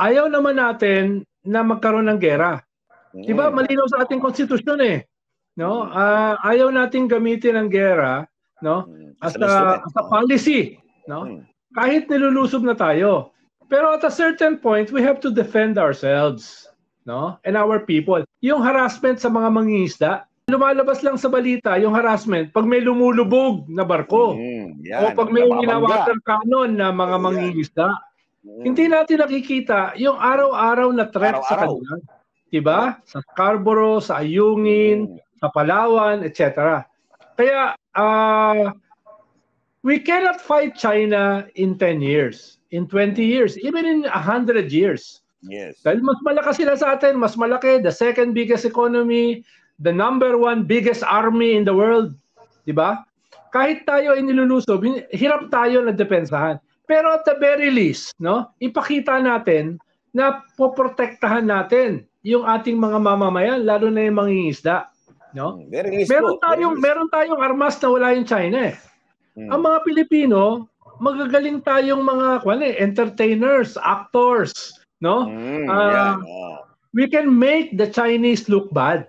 ayaw naman natin na magkaroon ng gera. Mm. 'Di ba? Malinaw sa ating konstitusyon eh. No? Uh, ayaw nating gamitin ang gera, no? As a, as a policy, no? Kahit nilulusob na tayo. Pero at a certain point, we have to defend ourselves, no? And our people. Yung harassment sa mga mangingisda, lumalabas lang sa balita yung harassment pag may lumulubog na barko mm, yan, o pag may ginawater cannon na mga mangingisda. Mm. Hindi natin nakikita yung araw-araw na threat araw-araw. sa kanila. 'Di ba? Sa Scarborough, sa Ayungin, mm. sa Palawan, etc. Kaya uh, we cannot fight China in 10 years, in 20 years, even in 100 years. Yes. Dahil mas malakas sila sa atin, mas malaki, the second biggest economy, the number one biggest army in the world. Di ba? Kahit tayo ay nilulusob, hirap tayo na depensahan. Pero at the very least, no, ipakita natin na poprotektahan natin yung ating mga mamamayan, lalo na yung mangingisda. No? Hmm, very meron tayong meron tayong armas na wala yung China eh. Hmm. Ang mga Pilipino, magagaling tayong mga kwan eh, entertainers, actors, no? Hmm, uh, yeah. We can make the Chinese look bad.